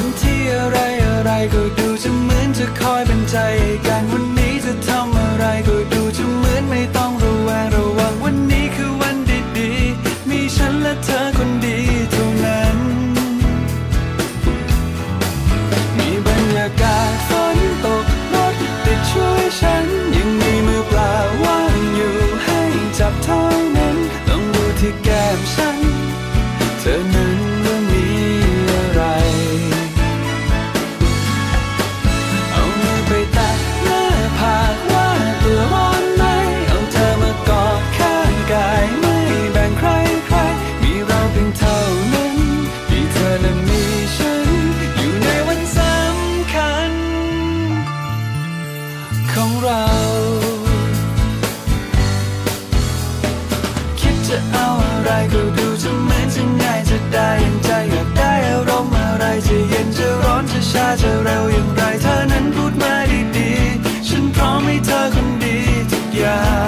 วันที่อะไรอะไรก็ดูจะเหมือนจะคอยเป็นใจกันวันนี้จะทำอะไรก็ดูจะเหมือนไม่ต้องระแวงระวังวันนี้คือวันดีๆ มีฉันและเธอคนดีเท่านั้น มีบรรยากาศฝนตกรถติดช่วยฉัน ยังมีมือเปล่าว่างอยู่ให้จับเท่านั้นต้องดูที่แก้มฉัน เธอ ของเรา คิดจะเอาอะไรก็ดูจะเหมือนจะง่ายจะได้อย่างใจอยากได้อารมณ์อะไรจะเย็นจะร้อนจะชาจะเร็วอย่างไรเธอนั้นพูดมาดีๆ ฉันพร้อมให้เธอคนดีทุกอย่าง